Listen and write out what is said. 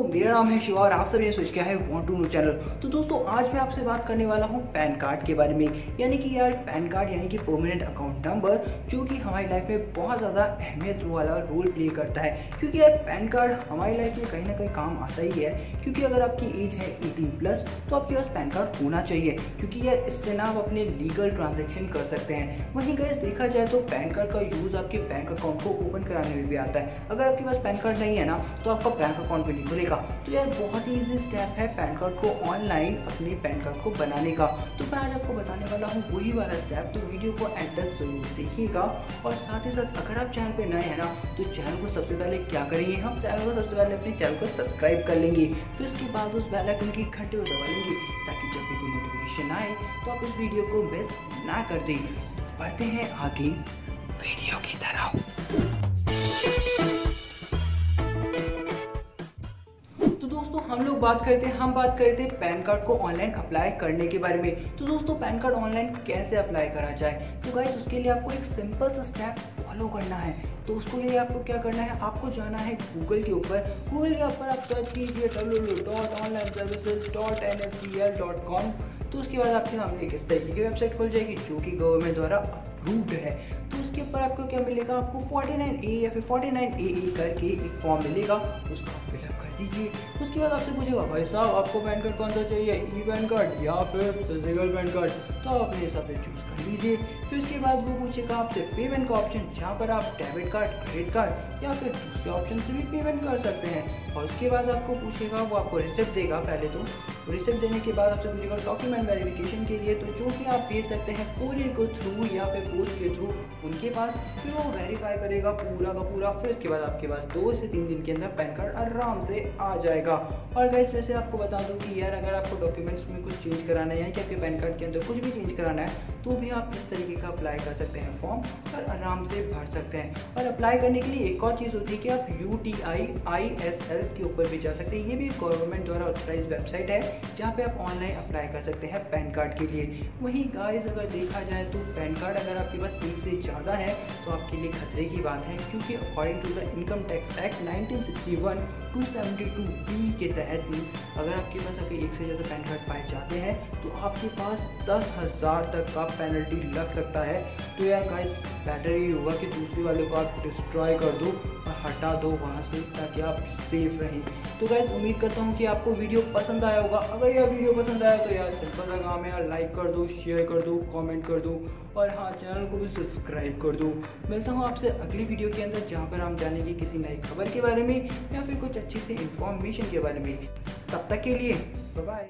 दोस्तों मेरा नाम है शिवा और आप सभी ने सोच किया है वॉन्ट टू नो चैनल तो दोस्तों, आज मैं आपसे बात करने वाला हूँ पैन कार्ड के बारे में। यानी कि यार, पैन कार्ड यानी कि परमानेंट अकाउंट नंबर जो कि हमारी लाइफ में बहुत ज़्यादा अहमियत वाला रोल प्ले करता है। क्योंकि यार, पैन कार्ड हमारी लाइफ में कहीं ना कहीं काम आता ही है। क्योंकि अगर आपकी एज है एटीन प्लस तो आपके पास पैन कार्ड होना चाहिए। क्योंकि यार, इससे ना आप अपने लीगल ट्रांजेक्शन कर सकते हैं। वहीं गैस देखा जाए तो पैन कार्ड का यूज़ आपके बैंक अकाउंट को ओपन कराने में भी आता है। अगर आपके पास पैन कार्ड नहीं है ना तो आपका बैंक अकाउंट भी नहीं खुलेगा तो यार बहुत ही ईजी स्टेप है पैन कार्ड को ऑनलाइन अपने पैन कार्ड को बनाने का। तो मैं आज आपको बताने वाला हूँ वही वाला स्टेप तो वीडियो को एंड तक ज़रूर देखिएगा। और साथ ही साथ अगर आप चैनल पे नए हैं ना तो चैनल को सबसे पहले क्या करेंगे हम? चैनल को सबसे पहले अपने चैनल को सब्सक्राइब कर लेंगे। फिर उसके बाद उस बेल आइकन की घंटे को दबा लेंगे, ताकि जब भी कोई नोटिफिकेशन आए तो आप उस वीडियो को मिस ना कर दें। बढ़ते हैं आगे वीडियो की तरफ़। हम लोग बात करते हैं, हम बात करते हैं पैन कार्ड को ऑनलाइन अप्लाई करने के बारे में। तो दोस्तों, पैन कार्ड ऑनलाइन कैसे अप्लाई करा जाए? तो गाइज़ उसके लिए आपको एक सिंपल सा स्टेप फॉलो करना है। तो उसके लिए आपको क्या करना है? आपको जाना है गूगल के ऊपर। गूगल के ऊपर आप सर्च कीजिए W dot online services dot N S D L dot com तो उसके बाद आपके सामने एक इस तरीके की वेबसाइट खुल जाएगी, जो कि गवर्नमेंट द्वारा अप्रूव्ड है। उसके ऊपर आपको क्या मिलेगा? आपको 49 ए या फिर 49 ए ए करके एक फॉर्म मिलेगा। उसको आप फिलअप कर दीजिए। उसके बाद आपसे पूछेगा, भाई साहब, आपको पैन कार्ड कौन सा चाहिए? ई पैन कार्ड या फिर फ़िज़िकल पैन कार्ड तो आप अपने हिसाब से चूज़ कर लीजिए। फिर उसके बाद वो पूछेगा आपसे पेमेंट का ऑप्शन जहाँ पर आप डेबिट कार्ड क्रेडिट कार्ड या फिर दूसरे ऑप्शन से भी पेमेंट कर सकते हैं। और उसके बाद आपको पूछेगा, वो आपको रिसिप्ट देगा पहले तो। रिसिप्ट देने के बाद आपसे पूछेगा डॉक्यूमेंट वेरिफिकेशन के लिए? तो जो कि आप भेज सकते हैं कोरियर के थ्रू या फिर पोस्ट के थ्रू उनके पास, फिर वो वेरीफाई करेगा पूरा का पूरा, फिर उसके बाद आपके पास दो से तीन दिन के अंदर पैन कार्ड आराम से आ जाएगा। और गाइस वैसे आपको बता दूँ कि यार, अगर आपको डॉक्यूमेंट्स में कुछ चेंज कराना है या कि आपके पैन कार्ड के अंदर कुछ भी चेंज कराना है तो भी आप इस तरीके का अप्लाई कर सकते हैं फॉर्म और आराम से भर सकते हैं। और अप्लाई करने के लिए एक और चीज़ होती है कि आप U T I I S L के ऊपर भी जा सकते हैं। ये भी गवर्नमेंट द्वारा ऑथराइज वेबसाइट है, जहाँ पे आप ऑनलाइन अप्लाई कर सकते हैं पैन कार्ड के लिए। वहीं गाइस अगर देखा जाए तो पैन कार्ड अगर आपके पास एक से ज़्यादा है तो आपके लिए खतरे की बात है, क्योंकि according to the income tax act 1961 272 B के तहत भी अगर आपके पास अगर एक से ज़्यादा पैन कार्ड पाए जाते हैं तो आपके पास दस हज़ार तक का पेनल्टी लग सकता है। तो यार गाइस बेटर ये होगा कि दूसरे वाले को आप डिस्ट्रॉय कर दो और हटा दो वहाँ से, ताकि आप सेफ़ रहें। तो गाइस उम्मीद करता हूँ कि आपको वीडियो पसंद आया होगा। अगर यह वीडियो पसंद आया तो यार सिंपल सा काम यार लाइक कर दो शेयर कर दो कमेंट कर दो। और हाँ चैनल को भी सब्सक्राइब कर दूँ। मिलता हूँ आपसे अगली वीडियो के अंदर, जहाँ पर हम जानेंगे किसी नई खबर के बारे में या फिर कुछ अच्छी से इन्फॉर्मेशन के बारे में। तब तक के लिए बाय